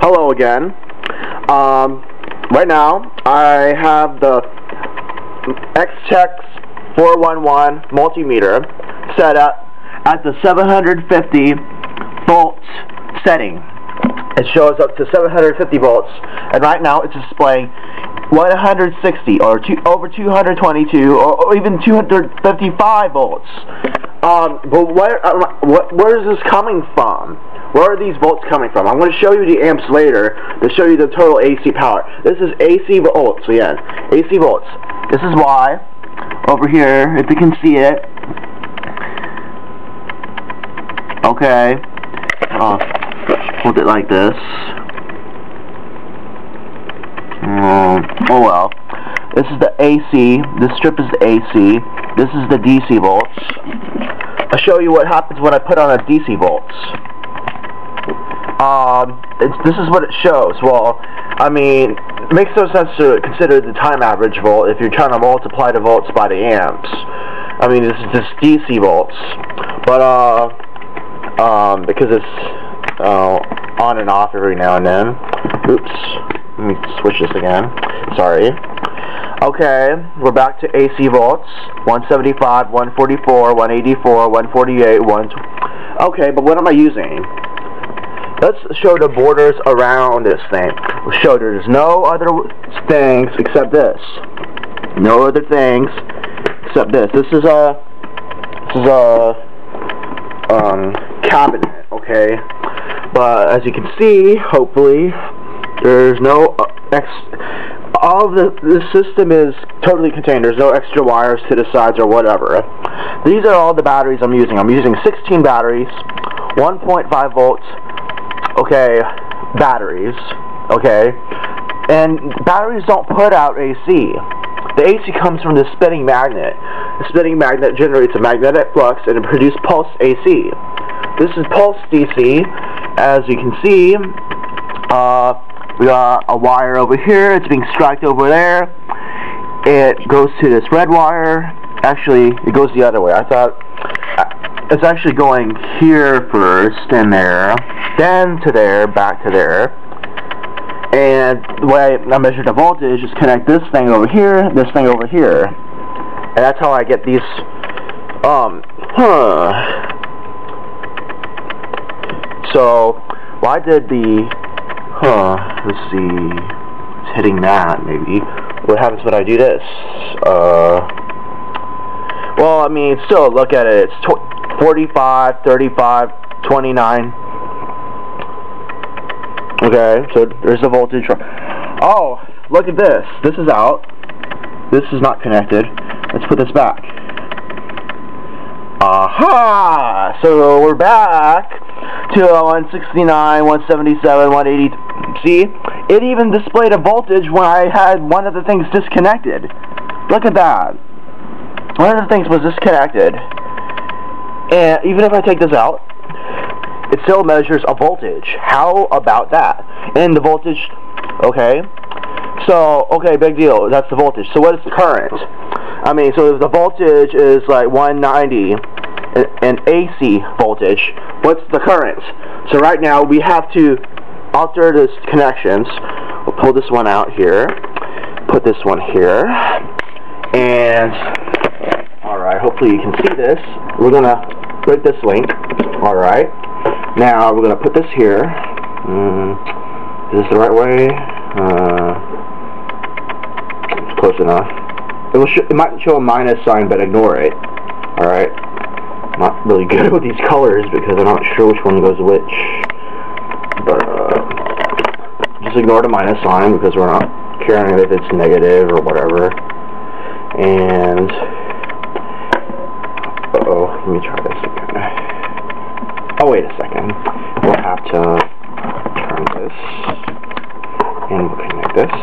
Hello again. Um, right now, I have the Extech 411 multimeter set up at the 750 volts setting. It shows up to 750 volts, and right now it's displaying 160 or two, over 222 or, or, even 255 volts. Um, but where, uh, where is this coming from? Where are these volts coming from? I'm going to show you the amps later to show you the total AC power. This is AC volts again. AC volts. This is why over here, if you can see it. Okay. Uh, hold it like this. Um, oh well. This is the AC. This strip is the AC. This is the DC volts. I'll show you what happens when I put on a DC volts. Um, this is what it shows. Well, I mean, it makes no sense to consider the time average volt if you're trying to multiply the volts by the amps. I mean, this is just DC volts. But, uh, um, because it's, uh, on and off every now and then. Oops. Let me switch this again. Sorry. Okay, we're back to AC volts. 175, 144, 184, 148, 1... Okay, but what am I using? Let's show the borders around this thing. We'll show there's no other things except this. No other things except this. This is a... This is a... Um, cabinet, okay? But as you can see, hopefully, there's no uh, ex all the the system is totally contained. There's no extra wires to the sides or whatever. These are all the batteries I'm using. I'm using 16 batteries, 1.5 volts. Okay, batteries. Okay, and batteries don't put out AC. The AC comes from the spinning magnet. The spinning magnet generates a magnetic flux and it produces pulse AC. This is pulse DC. As you can see, uh, we got a wire over here. It's being striked over there. It goes to this red wire. Actually, it goes the other way. I thought it's actually going here first and there, then to there, back to there. And the way I measure the voltage is connect this thing over here, this thing over here. And that's how I get these, um, huh. So, why did the Huh, let's see. It's hitting that, maybe. What happens when I do this? Uh, well, I mean, still, look at it. It's 45, 35, 29. Okay, so there's the voltage. Oh, look at this. This is out. This is not connected. Let's put this back. Aha! So we're back to 169, 177, 180. See? It even displayed a voltage when I had one of the things disconnected. Look at that. One of the things was disconnected. And even if I take this out, it still measures a voltage. How about that? And the voltage, okay. So, okay, big deal. That's the voltage. So what is the current? I mean, so if the voltage is like 190 an AC voltage, what's the current? So right now we have to alter the connections. We'll pull this one out here, put this one here, and alright, hopefully you can see this. We're gonna break this link. Alright. Now we're gonna put this here. Mm, is this the right way? Uh, close enough. It, will it might show a minus sign, but ignore it. Alright. Not really good with these colors because I'm not sure which one goes which. But, uh, just ignore the minus sign because we're not caring if it's negative or whatever. And, uh oh let me try wait a second. We'll have to turn this, and we'll connect this,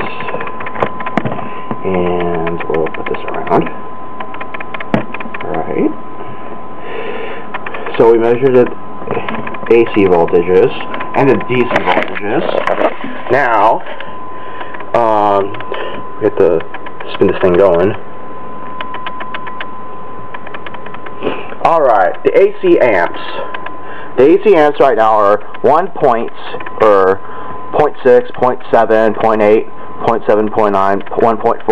and we'll put this around. Alright. So we measured it AC voltages and the DC voltages. Now, um, we have to spin this thing going. Alright, the AC amps. The AC amps right now are 1 point, or 0.6, 0.7, 0.8, 0.7, 0.9, 1.4,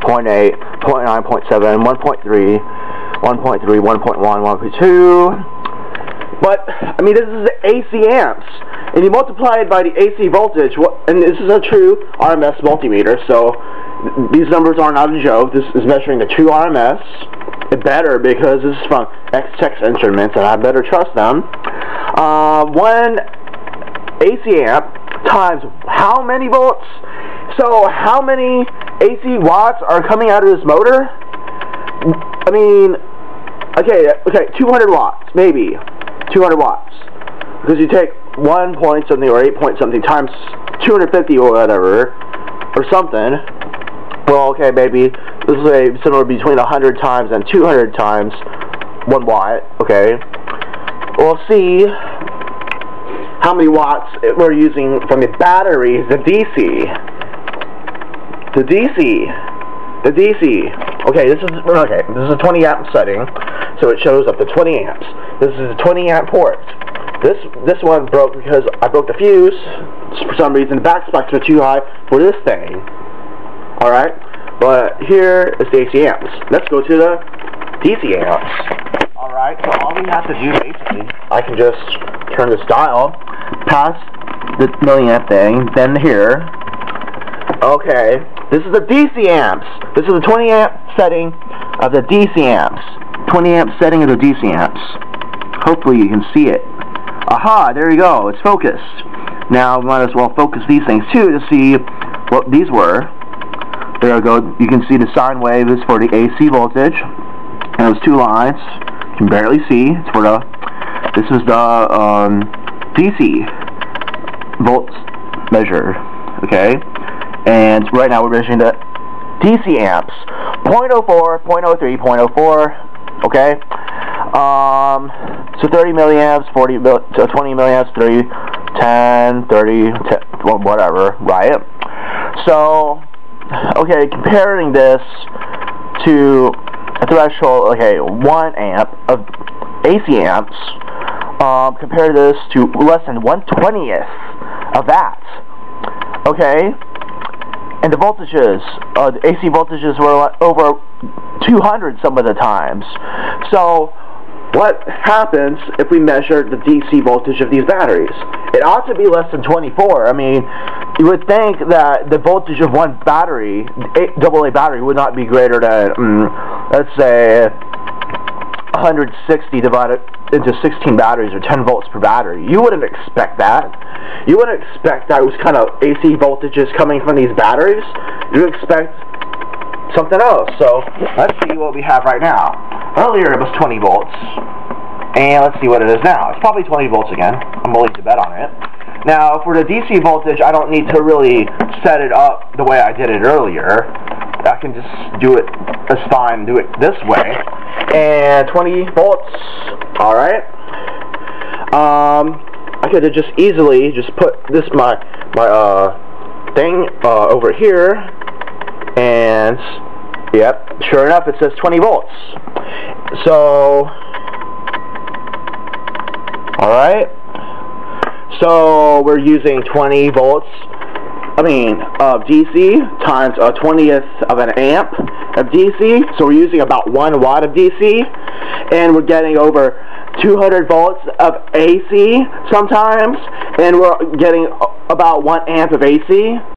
0.8, 0.9, 0.7, 1.3, 1.3, 1.1, 1.2. But, I mean, this is AC amps. And you multiply it by the AC voltage, and this is a true RMS multimeter, so these numbers are not a joke. This is measuring the true RMS. It better because this is from Extech Instruments, and I better trust them. Uh, one AC amp times how many volts? So how many AC watts are coming out of this motor? I mean, okay, okay, 200 watts, maybe. 200 watts. Because you take 1 point something or 8 point something times 250 or whatever, or something. Well, okay, maybe this is a somewhere between 100 times and 200 times 1 watt, okay. We'll see how many watts we're using from the batteries, the DC. The DC. The DC. Okay, this is okay. This is a 20 amp setting, so it shows up to 20 amps. This is a 20 amp port. This this one broke because I broke the fuse. For some reason, the back specs were too high for this thing. All right, but here is the AC amps. Let's go to the DC amps. So all we have to do basically, I can just turn this dial past the milliamp thing, then here. Okay, this is the DC amps. This is the 20 amp setting of the DC amps. 20 amp setting of the DC amps. Hopefully you can see it. Aha, there you go, it's focused. Now, might as well focus these things too to see what these were. There you go, you can see the sine wave is for the AC voltage. And those two lines, can barely see, it's for the, this is the um, DC volts measure, okay? And right now we're measuring the DC amps, 0.04, 0.03, 0.04, okay? Um, so 30 milliamps, 40, 20 milliamps, 30, 10, 30, 10, whatever, right? So, okay, comparing this to threshold, okay, 1 amp of AC amps, um, compare this to less than 1 20th of that, okay? And the voltages, uh, the AC voltages were over 200 some of the times. So, what happens if we measure the DC voltage of these batteries? It ought to be less than 24. I mean, you would think that the voltage of one battery, AA battery, would not be greater than, um, let's say, 160 divided into 16 batteries or 10 volts per battery. You wouldn't expect that. You wouldn't expect those kind of AC voltages coming from these batteries. You would expect something else. So let's see what we have right now. Earlier it was 20 volts, and let's see what it is now. It's probably 20 volts again. I'm willing to bet on it. Now, for the DC voltage, I don't need to really set it up the way I did it earlier. I can just do it as fine, do it this way. And 20 volts, alright. Um, I could have just easily just put this, my, my, uh, thing, uh, over here, and Yep, sure enough, it says 20 volts. So, alright. So, we're using 20 volts, I mean, of DC times a 20th of an amp of DC. So, we're using about 1 watt of DC. And we're getting over 200 volts of AC sometimes. And we're getting about 1 amp of AC.